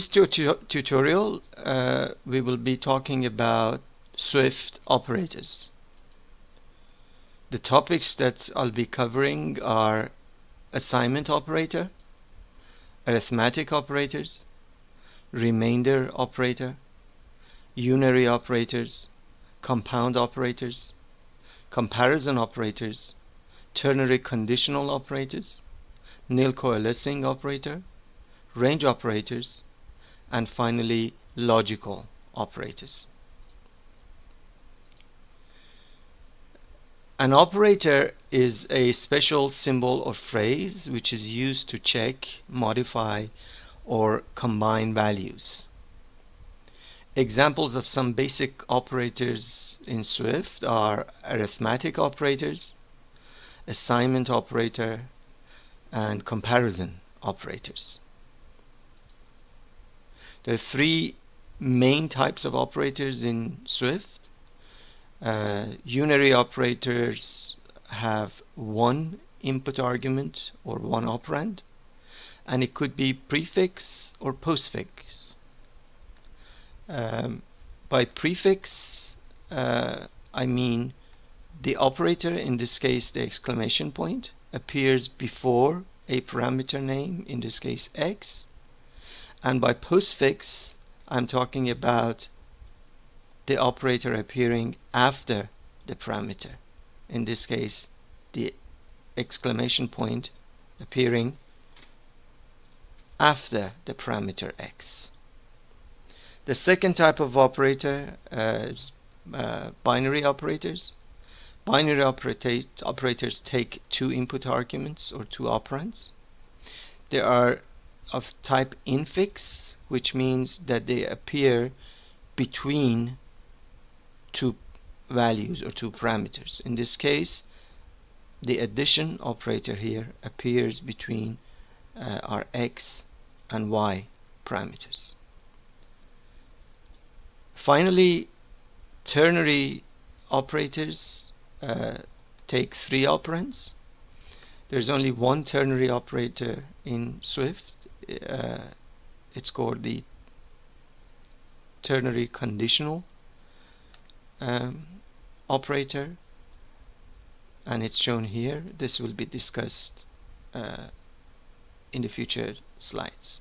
this tuto tutorial, uh, we will be talking about Swift operators. The topics that I'll be covering are assignment operator, arithmetic operators, remainder operator, unary operators, compound operators, comparison operators, ternary conditional operators, nil coalescing operator, range operators, and finally logical operators. An operator is a special symbol or phrase which is used to check, modify, or combine values. Examples of some basic operators in Swift are arithmetic operators, assignment operator, and comparison operators. There are three main types of operators in Swift. Uh, unary operators have one input argument or one operand and it could be prefix or postfix. Um, by prefix uh, I mean the operator, in this case the exclamation point, appears before a parameter name, in this case x, and by postfix I'm talking about the operator appearing after the parameter. In this case the exclamation point appearing after the parameter x. The second type of operator uh, is uh, binary operators. Binary operators take two input arguments or two operands. There are of type infix which means that they appear between two values or two parameters. In this case the addition operator here appears between uh, our x and y parameters. Finally ternary operators uh, take three operands. There's only one ternary operator in Swift uh, it's called the ternary conditional um, operator. And it's shown here. This will be discussed uh, in the future slides.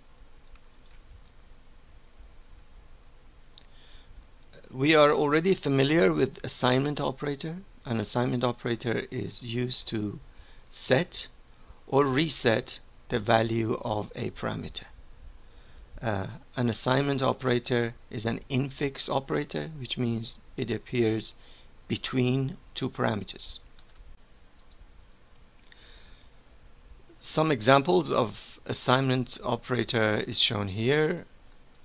We are already familiar with assignment operator. An assignment operator is used to set or reset the value of a parameter. Uh, an assignment operator is an infix operator, which means it appears between two parameters. Some examples of assignment operator is shown here.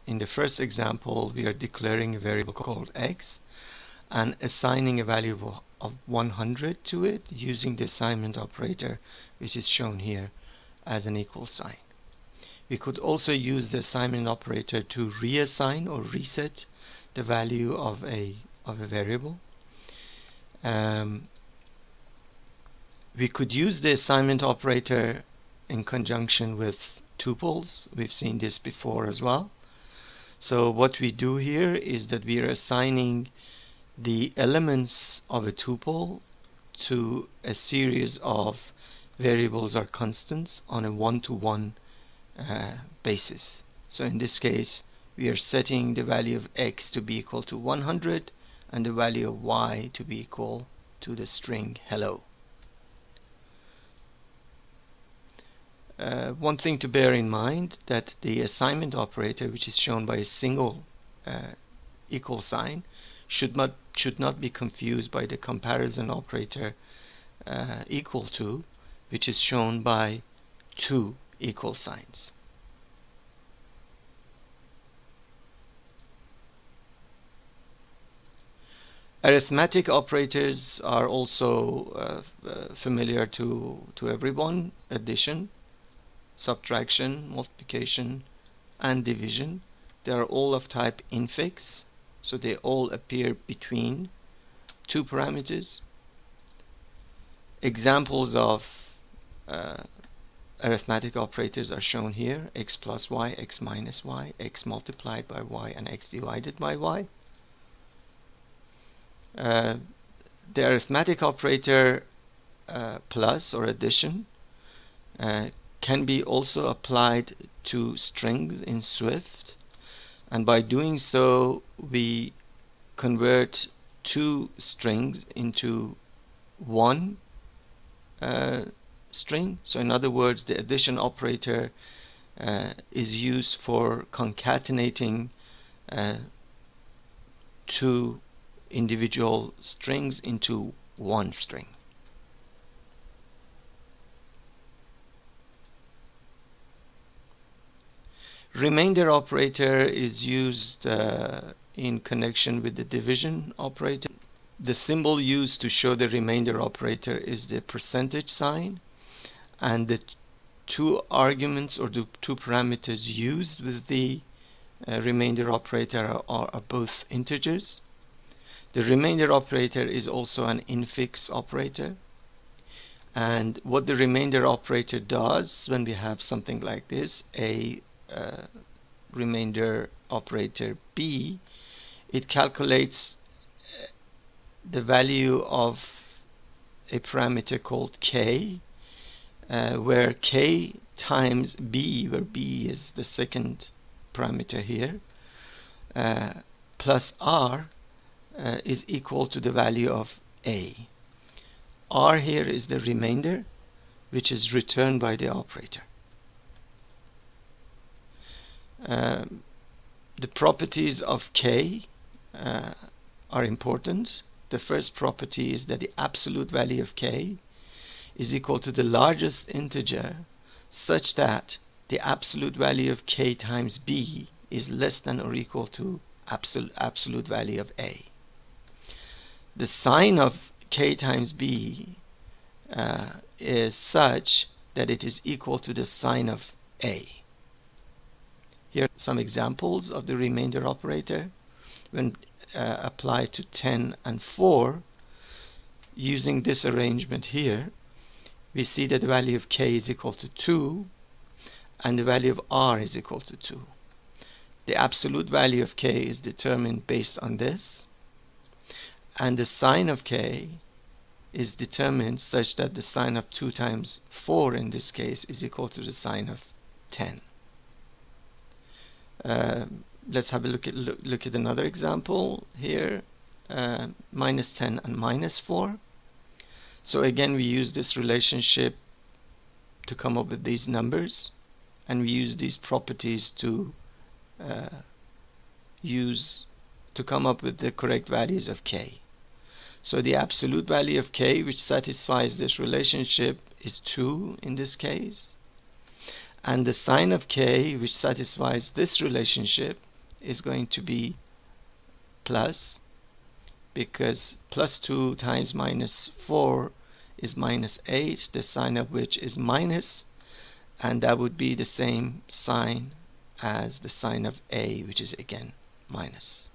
In the first example, we are declaring a variable called x and assigning a value of 100 to it using the assignment operator, which is shown here as an equal sign. We could also use the assignment operator to reassign or reset the value of a of a variable. Um, we could use the assignment operator in conjunction with tuples. We've seen this before as well. So what we do here is that we are assigning the elements of a tuple to a series of variables are constants on a one-to-one -one, uh, basis. So in this case, we are setting the value of x to be equal to 100 and the value of y to be equal to the string hello. Uh, one thing to bear in mind that the assignment operator which is shown by a single uh, equal sign should not should not be confused by the comparison operator uh, equal to which is shown by two equal signs. Arithmetic operators are also uh, uh, familiar to, to everyone. Addition, subtraction, multiplication, and division. They are all of type infix, so they all appear between two parameters. Examples of uh, arithmetic operators are shown here x plus y, x minus y, x multiplied by y, and x divided by y. Uh, the arithmetic operator uh, plus or addition uh, can be also applied to strings in Swift and by doing so we convert two strings into one uh, string. So in other words the addition operator uh, is used for concatenating uh, two individual strings into one string. Remainder operator is used uh, in connection with the division operator. The symbol used to show the remainder operator is the percentage sign and the two arguments or the two parameters used with the uh, remainder operator are, are, both integers. The remainder operator is also an infix operator and what the remainder operator does when we have something like this a uh, remainder operator b it calculates uh, the value of a parameter called k uh, where k times b where b is the second parameter here uh, plus r uh, is equal to the value of a r here is the remainder which is returned by the operator um, the properties of K uh, are important. The first property is that the absolute value of K is equal to the largest integer such that the absolute value of K times B is less than or equal to absolute, absolute value of A. The sign of K times B uh, is such that it is equal to the sign of A. Here are some examples of the remainder operator when uh, applied to 10 and 4 using this arrangement here we see that the value of k is equal to 2 and the value of r is equal to 2 the absolute value of k is determined based on this and the sign of k is determined such that the sign of 2 times 4 in this case is equal to the sign of 10 uh, let's have a look at look, look at another example here uh, minus 10 and minus 4 so again we use this relationship to come up with these numbers and we use these properties to uh, use to come up with the correct values of k. So the absolute value of k which satisfies this relationship is 2 in this case. And the sign of k which satisfies this relationship is going to be plus because plus 2 times minus 4 is minus 8 the sign of which is minus and that would be the same sign as the sign of a which is again minus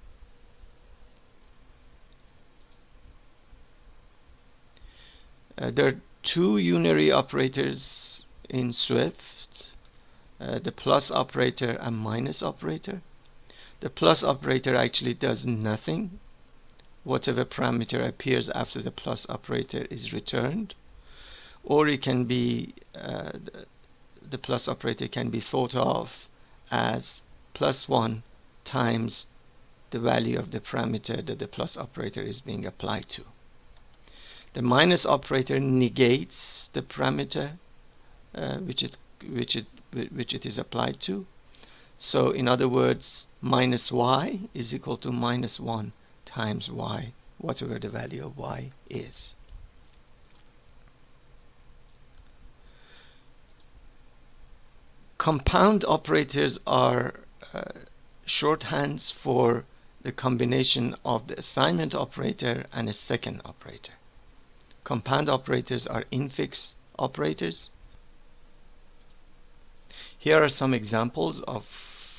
uh, there are two unary operators in Swift uh, the plus operator and minus operator. The plus operator actually does nothing. Whatever parameter appears after the plus operator is returned. Or it can be, uh, the plus operator can be thought of as plus 1 times the value of the parameter that the plus operator is being applied to. The minus operator negates the parameter uh, which it which it which it is applied to. So in other words, minus y is equal to minus 1 times y, whatever the value of y is. Compound operators are uh, shorthands for the combination of the assignment operator and a second operator. Compound operators are infix operators here are some examples of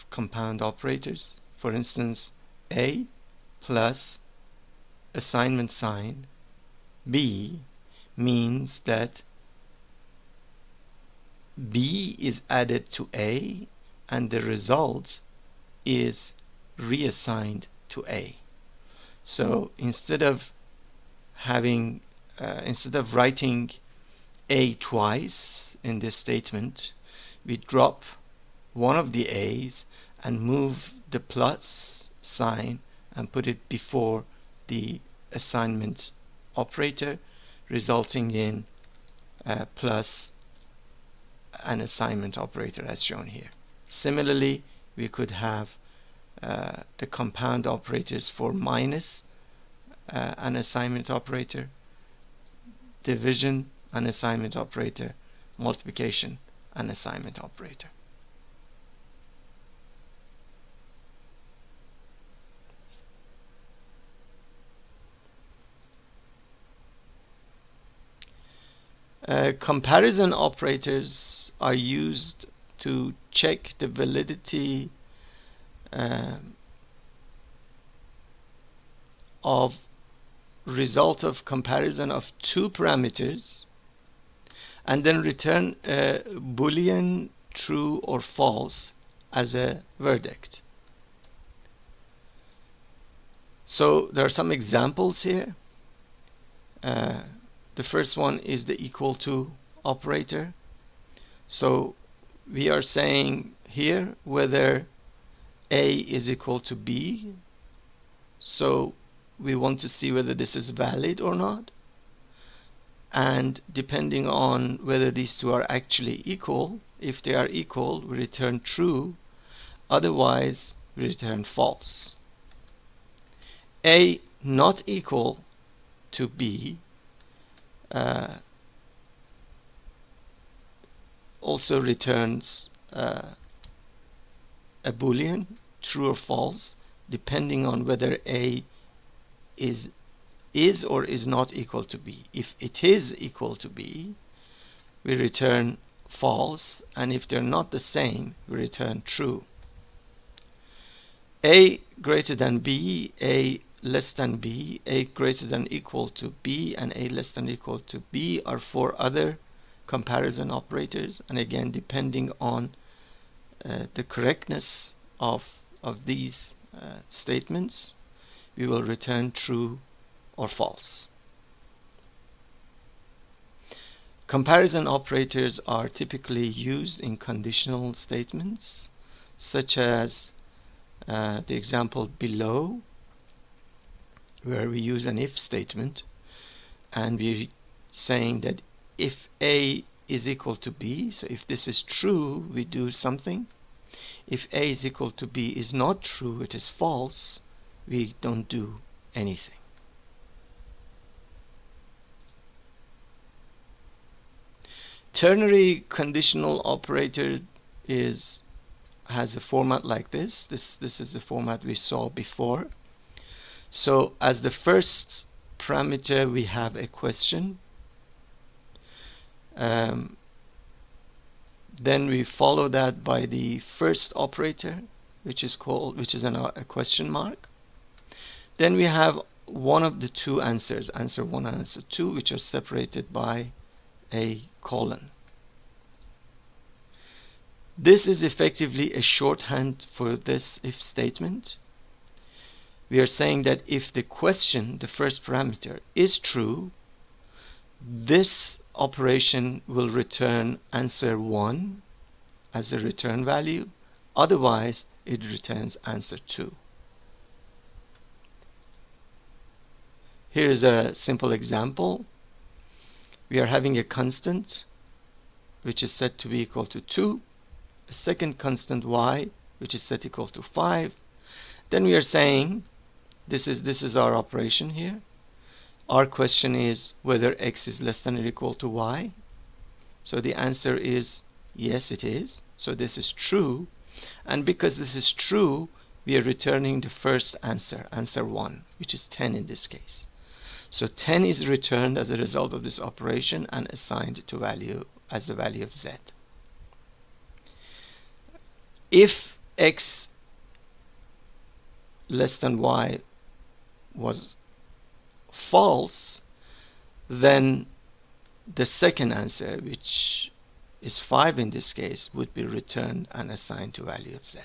compound operators. For instance, A plus assignment sign B means that b is added to a and the result is reassigned to a. So instead of having uh, instead of writing a twice in this statement we drop one of the a's and move the plus sign and put it before the assignment operator resulting in uh, plus an assignment operator as shown here. Similarly, we could have uh, the compound operators for minus uh, an assignment operator, division an assignment operator, multiplication an assignment operator. Uh, comparison operators are used to check the validity uh, of result of comparison of two parameters and then return a boolean true or false as a verdict. So there are some examples here. Uh, the first one is the equal to operator. So we are saying here whether A is equal to B. So we want to see whether this is valid or not. And depending on whether these two are actually equal, if they are equal, we return true. Otherwise, we return false. A not equal to B uh, also returns uh, a boolean true or false depending on whether a is is or is not equal to b. If it is equal to b we return false and if they're not the same we return true. A greater than b a less than b, a greater than equal to b, and a less than equal to b are four other comparison operators. And again, depending on uh, the correctness of, of these uh, statements, we will return true or false. Comparison operators are typically used in conditional statements, such as uh, the example below, where we use an if statement and we're saying that if A is equal to B, so if this is true, we do something. If A is equal to B is not true, it is false, we don't do anything. Ternary conditional operator is has a format like this. This this is the format we saw before. So as the first parameter we have a question. Um, then we follow that by the first operator which is called which is an, a question mark. Then we have one of the two answers answer 1 and answer 2 which are separated by a colon. This is effectively a shorthand for this if statement we are saying that if the question, the first parameter, is true, this operation will return answer 1 as a return value. Otherwise, it returns answer 2. Here is a simple example. We are having a constant which is set to be equal to 2, a second constant y which is set equal to 5. Then we are saying this is this is our operation here. Our question is whether x is less than or equal to y. So the answer is yes it is. So this is true. And because this is true we are returning the first answer answer 1 which is 10 in this case. So 10 is returned as a result of this operation and assigned to value as the value of z. If x less than y was false, then the second answer, which is 5 in this case would be returned and assigned to value of z.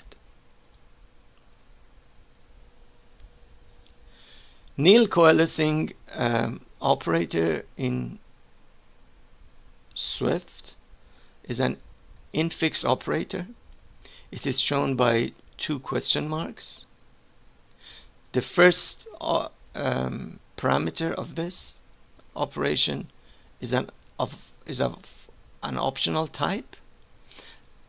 Nil coalescing um, operator in Swift is an infix operator. It is shown by two question marks. The first uh, um, parameter of this operation is an of is of an optional type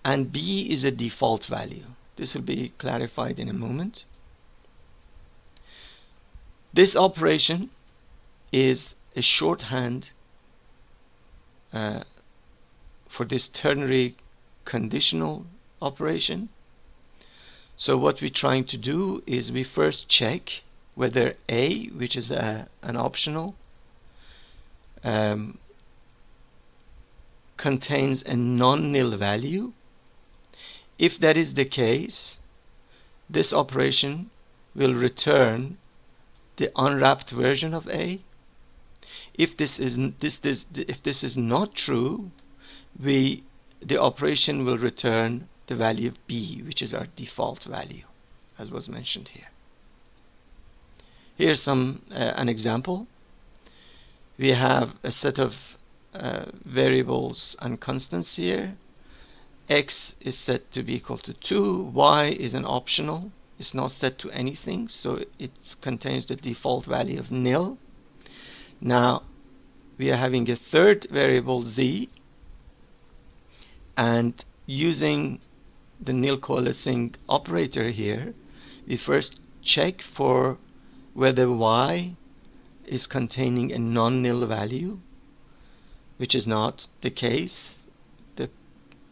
and B is a default value. This will be clarified in a moment. This operation is a shorthand uh, for this ternary conditional operation. So what we're trying to do is we first check whether A, which is a, an optional, um, contains a non-nil value. If that is the case, this operation will return the unwrapped version of A. If this is this, this if this is not true, we the operation will return the value of B, which is our default value, as was mentioned here. Here's some uh, an example. We have a set of uh, variables and constants here. X is set to be equal to 2, Y is an optional, it's not set to anything, so it contains the default value of nil. Now we are having a third variable z, and using the nil coalescing operator here, we first check for whether y is containing a non-nil value, which is not the case. The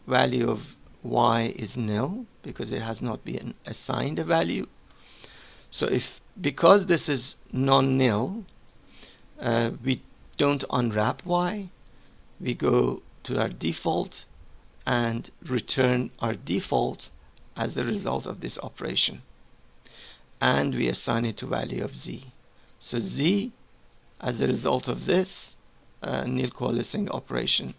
value of y is nil because it has not been assigned a value. So if because this is non-nil, uh, we don't unwrap y, we go to our default and return our default as a result of this operation. And we assign it to value of z. So z, as a result of this uh, nil coalescing operation,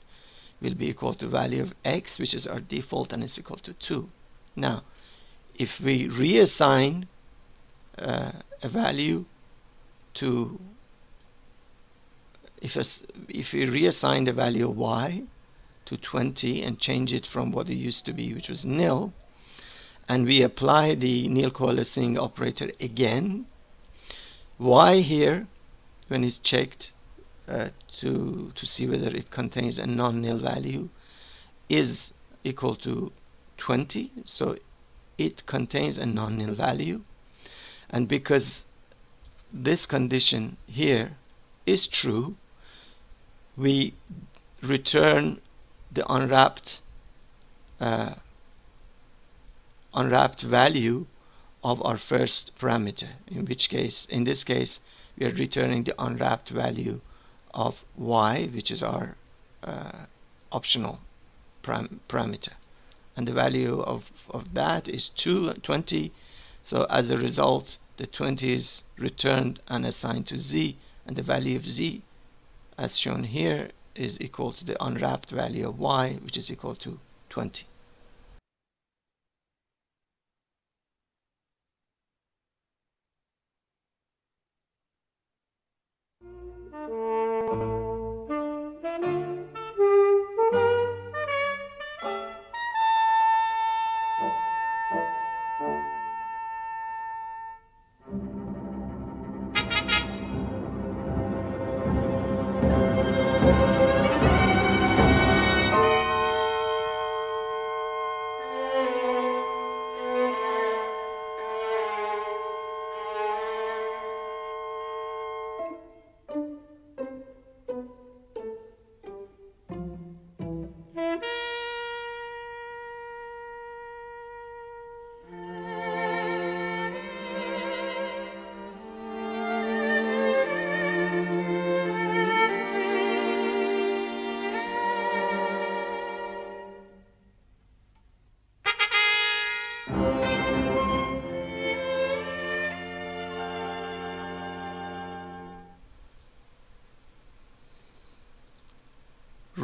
will be equal to value of x, which is our default, and is equal to 2. Now, if we reassign uh, a value to if, a, if we reassign the value of y to 20 and change it from what it used to be, which was nil, and we apply the nil coalescing operator again, y here, when it's checked, uh, to, to see whether it contains a non-nil value is equal to 20 so it contains a non-nil value. And because this condition here is true we return the unwrapped uh, unwrapped value of our first parameter in which case in this case we are returning the unwrapped value of y, which is our uh, optional param parameter. And the value of, of that is two, 20. So as a result, the 20 is returned and assigned to z, and the value of z, as shown here, is equal to the unwrapped value of y, which is equal to 20.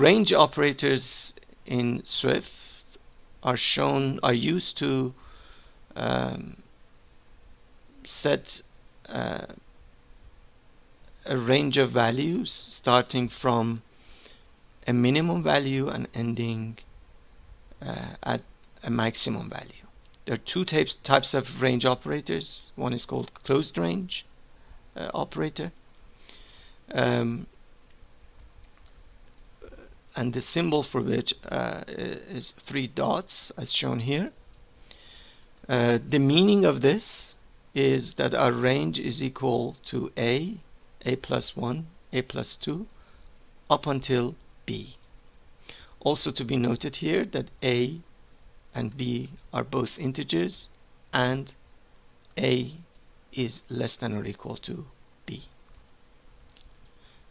Range operators in Swift are shown are used to um, set uh, a range of values starting from a minimum value and ending uh, at a maximum value. There are two types types of range operators. One is called closed range uh, operator. Um, and the symbol for which uh, is three dots as shown here. Uh, the meaning of this is that our range is equal to a, a plus 1, a plus 2, up until b. Also to be noted here that a and b are both integers and a is less than or equal to.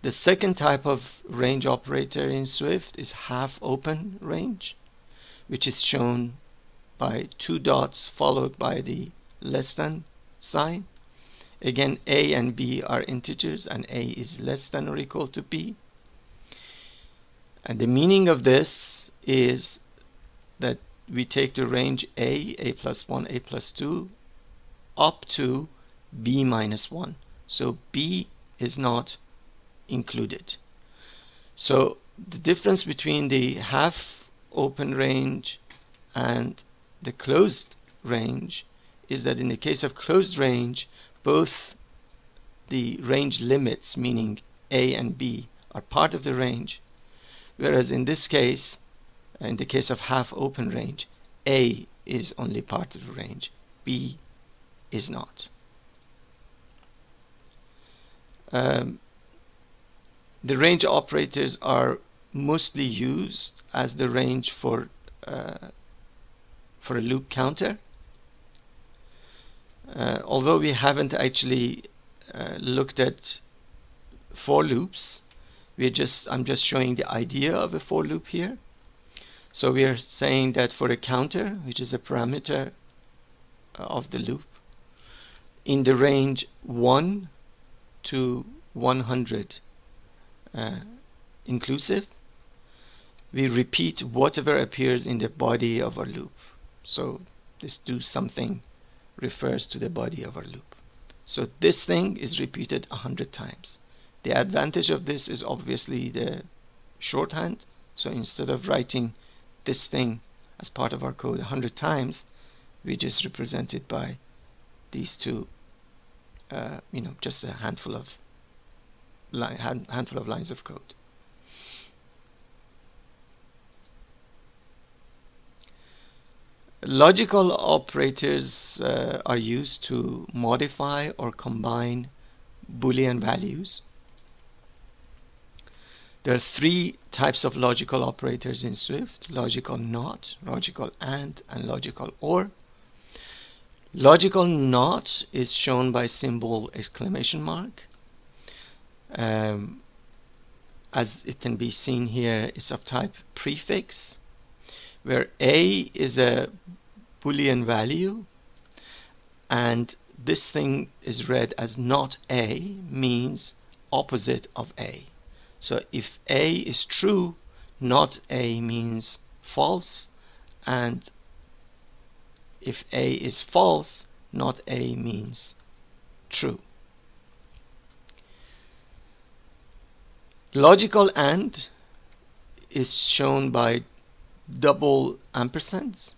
The second type of range operator in Swift is half open range, which is shown by two dots followed by the less than sign. Again, a and b are integers and a is less than or equal to b. And the meaning of this is that we take the range a, a plus 1, a plus 2, up to b minus 1. So b is not included. So the difference between the half open range and the closed range is that in the case of closed range, both the range limits, meaning A and B, are part of the range, whereas in this case, in the case of half open range, A is only part of the range, B is not. Um, the range operators are mostly used as the range for uh, for a loop counter. Uh, although we haven't actually uh, looked at for loops, we're just I'm just showing the idea of a for loop here. So we are saying that for a counter, which is a parameter of the loop, in the range 1 to 100 uh, inclusive, we repeat whatever appears in the body of our loop. So this do something refers to the body of our loop. So this thing is repeated a hundred times. The advantage of this is obviously the shorthand. So instead of writing this thing as part of our code a hundred times, we just represent it by these two, uh, you know, just a handful of line, hand, handful of lines of code. Logical operators uh, are used to modify or combine Boolean values. There are three types of logical operators in Swift, logical NOT, logical AND, and logical OR. Logical NOT is shown by symbol exclamation mark um, as it can be seen here it's of type prefix where a is a boolean value and this thing is read as not a means opposite of a. So if a is true not a means false and if a is false not a means true Logical AND is shown by double ampersands.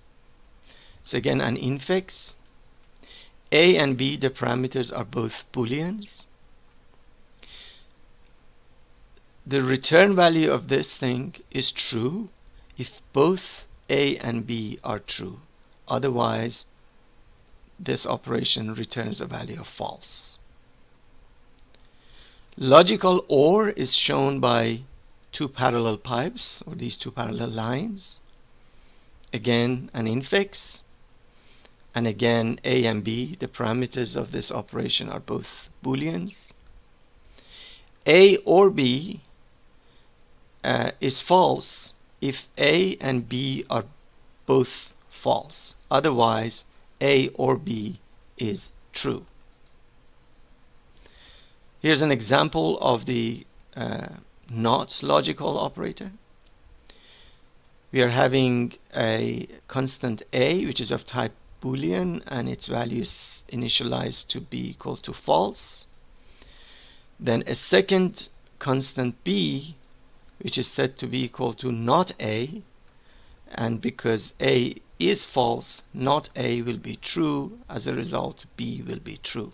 It's again an infix. A and B, the parameters are both booleans. The return value of this thing is true if both A and B are true. Otherwise, this operation returns a value of false. Logical OR is shown by two parallel pipes or these two parallel lines. Again, an infix. And again, A and B, the parameters of this operation are both booleans. A or B uh, is false if A and B are both false. Otherwise, A or B is true. Here's an example of the uh, not logical operator. we are having a constant a which is of type boolean and its value is initialized to be equal to false then a second constant b which is set to be equal to not a and because a is false not a will be true as a result b will be true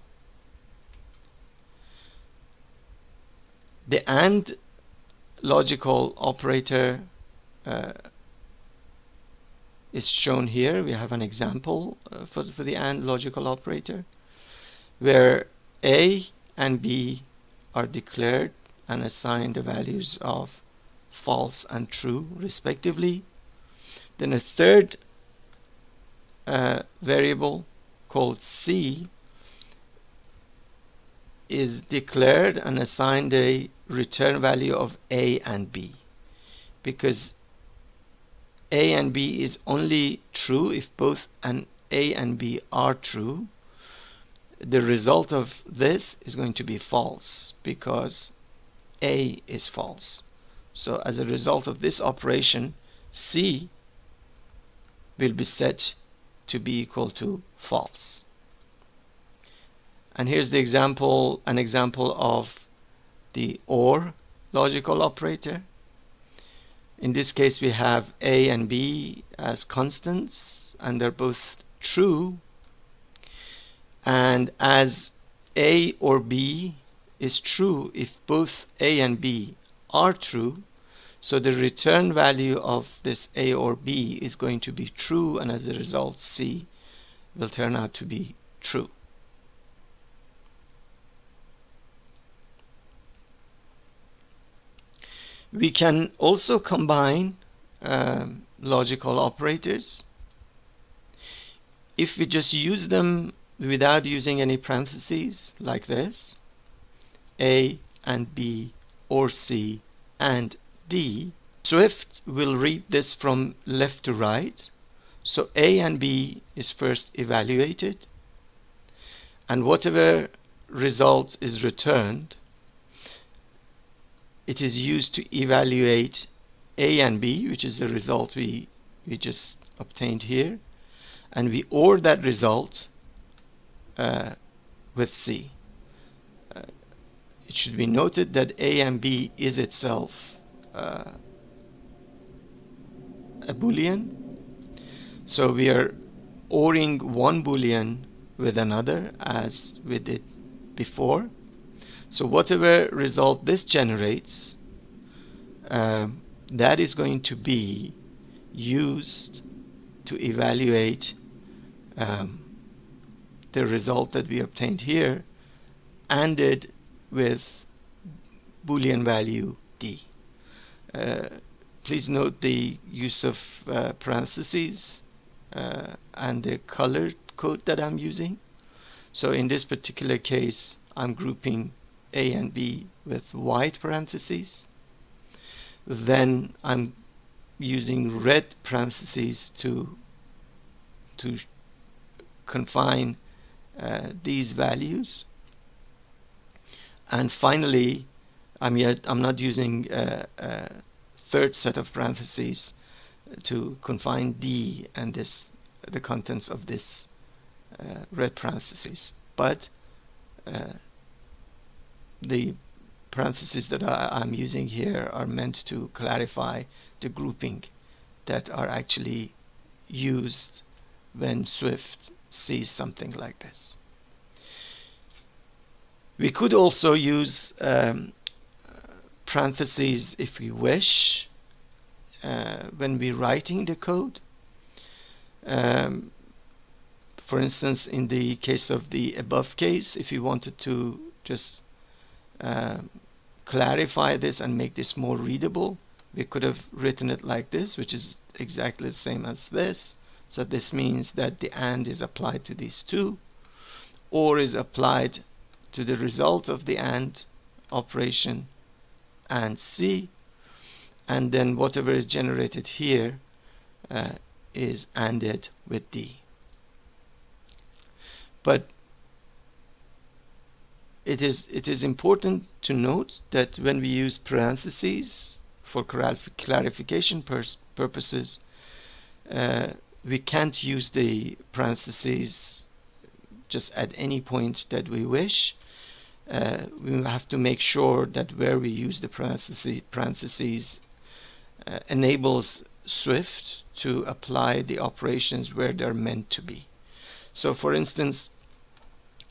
the AND logical operator uh, is shown here. We have an example uh, for, for the AND logical operator where A and B are declared and assigned the values of false and true respectively. Then a third uh, variable called C is declared and assigned a return value of A and B. Because A and B is only true if both an A and B are true the result of this is going to be false because A is false. So as a result of this operation C will be set to be equal to false and here's the example an example of the OR logical operator. In this case we have A and B as constants and they're both true. And as A or B is true if both A and B are true so the return value of this A or B is going to be true and as a result C will turn out to be true We can also combine um, logical operators. If we just use them without using any parentheses like this, A and B or C and D, Swift will read this from left to right. So A and B is first evaluated and whatever result is returned it is used to evaluate A and B, which is the result we, we just obtained here, and we OR that result uh, with C. Uh, it should be noted that A and B is itself uh, a boolean. So we are ORing one boolean with another as we did before so whatever result this generates, uh, that is going to be used to evaluate um, the result that we obtained here ANDed with boolean value d. Uh, please note the use of uh, parentheses uh, and the color code that I'm using. So in this particular case, I'm grouping a and B with white parentheses. Then I'm using red parentheses to to confine uh, these values. And finally, I'm yet I'm not using a, a third set of parentheses to confine D and this the contents of this uh, red parentheses, but uh, the parentheses that I, am using here are meant to clarify the grouping that are actually used when Swift sees something like this. We could also use um, parentheses if we wish uh, when we're writing the code. Um, for instance, in the case of the above case, if you wanted to just um, clarify this and make this more readable. We could have written it like this which is exactly the same as this. So this means that the AND is applied to these two or is applied to the result of the AND operation and C. And then whatever is generated here uh, is ANDed with D. But it is it is important to note that when we use parentheses for clarification purposes, uh, we can't use the parentheses just at any point that we wish. Uh, we have to make sure that where we use the parentheses, parentheses uh, enables Swift to apply the operations where they're meant to be. So for instance,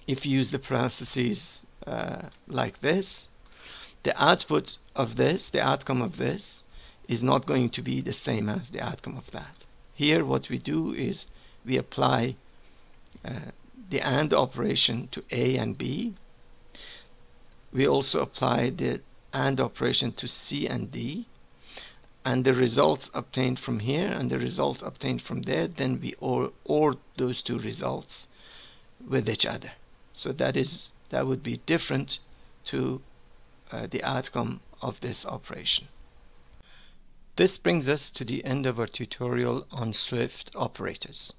if you use the parentheses uh, like this, the output of this, the outcome of this, is not going to be the same as the outcome of that. Here what we do is we apply uh, the AND operation to A and B. We also apply the AND operation to C and D. And the results obtained from here and the results obtained from there, then we OR, OR those two results with each other. So that is that would be different to uh, the outcome of this operation. This brings us to the end of our tutorial on Swift operators.